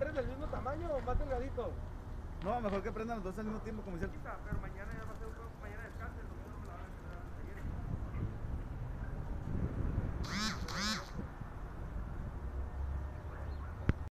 ¿Eres del mismo tamaño o más delgadito? No, mejor que prendan los dos al mismo tiempo, como dice el- Pero mañana